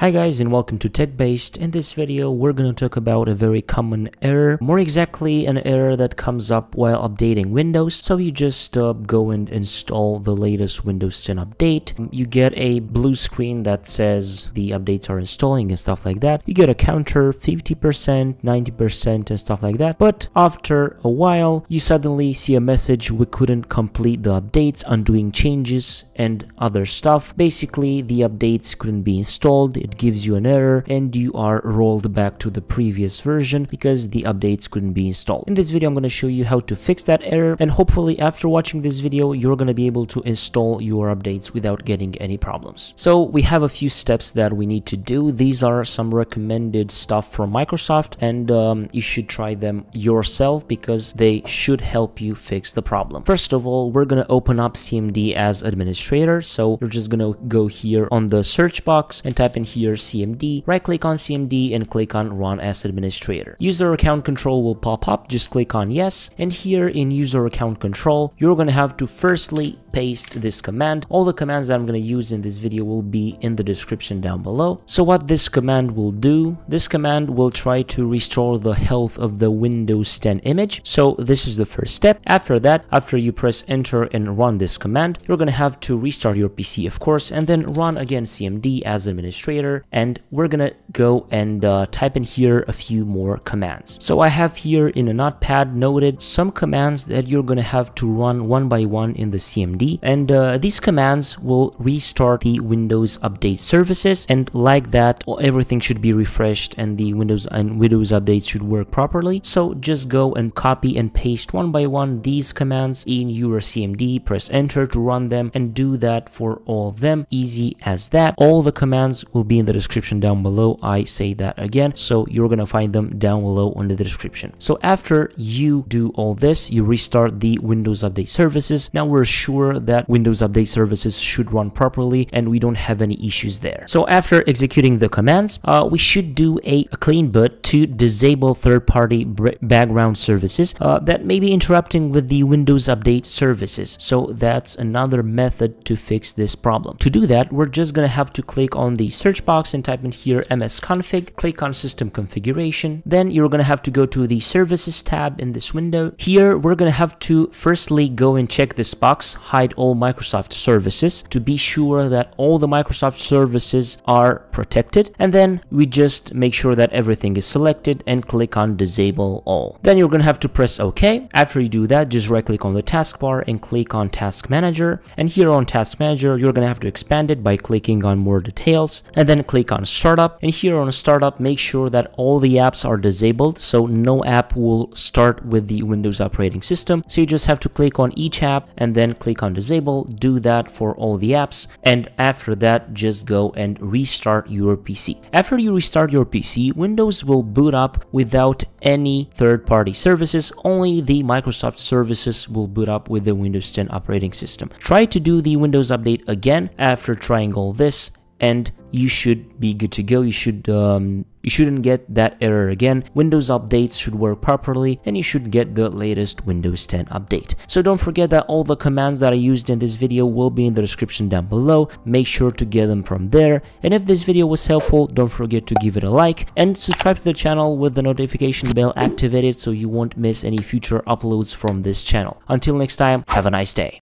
Hi guys and welcome to TechBased. In this video we're going to talk about a very common error, more exactly an error that comes up while updating Windows. So you just uh, go and install the latest Windows 10 update. You get a blue screen that says the updates are installing and stuff like that. You get a counter 50%, 90% and stuff like that. But after a while you suddenly see a message we couldn't complete the updates, undoing changes and other stuff. Basically the updates couldn't be installed it gives you an error and you are rolled back to the previous version because the updates couldn't be installed. In this video, I'm going to show you how to fix that error and hopefully after watching this video, you're going to be able to install your updates without getting any problems. So we have a few steps that we need to do. These are some recommended stuff from Microsoft and um, you should try them yourself because they should help you fix the problem. First of all, we're going to open up CMD as administrator. So you're just going to go here on the search box and type in here CMD, right click on CMD and click on run as administrator. User account control will pop up, just click on yes. And here in user account control, you're to have to firstly paste this command. All the commands that I'm going to use in this video will be in the description down below. So what this command will do, this command will try to restore the health of the Windows 10 image. So this is the first step. After that, after you press enter and run this command, you're going to have to restart your PC, of course, and then run again CMD as administrator. And we're going to go and uh, type in here a few more commands. So I have here in a notepad noted some commands that you're going to have to run one by one in the CMD and uh, these commands will restart the Windows update services and like that everything should be refreshed and the Windows and Windows updates should work properly. So just go and copy and paste one by one these commands in your CMD press enter to run them and do that for all of them. Easy as that. All the commands will be in the description down below. I say that again. So you're gonna find them down below in the description. So after you do all this you restart the Windows update services. Now we're sure that Windows Update services should run properly and we don't have any issues there. So after executing the commands, uh, we should do a, a, clean boot to disable third-party background services uh, that may be interrupting with the Windows Update services. So that's another method to fix this problem. To do that, we're just going to have to click on the search box and type in here msconfig, click on system configuration. Then you're going to have to go to the services tab in this window. Here, we're going to have to firstly go and check this box, hide all Microsoft services to be sure that all the Microsoft services are protected. And then we just make sure that everything is selected and click on disable all. Then you're going to have to press OK. After you do that, just right click on the taskbar and click on task manager. And here on task manager, you're going to have to expand it by clicking on more details and then click on startup. And here on startup, make sure that all the apps are disabled. So no app will start with the Windows operating system. So you just have to click on each app and then click on on disable, do that for all the apps, and after that, just go and restart your PC. After you restart your PC, Windows will boot up without any third-party services, only the Microsoft services will boot up with the Windows 10 operating system. Try to do the Windows update again after trying all this and you should be good to go. You should um, you shouldn't get that error again. Windows updates should work properly and you should get the latest Windows 10 update. So don't forget that all the commands that I used in this video will be in the description down below. Make sure to get them from there. And if this video was helpful, don't forget to give it a like and subscribe to the channel with the notification bell activated so you won't miss any future uploads from this channel. Until next time, have a nice day.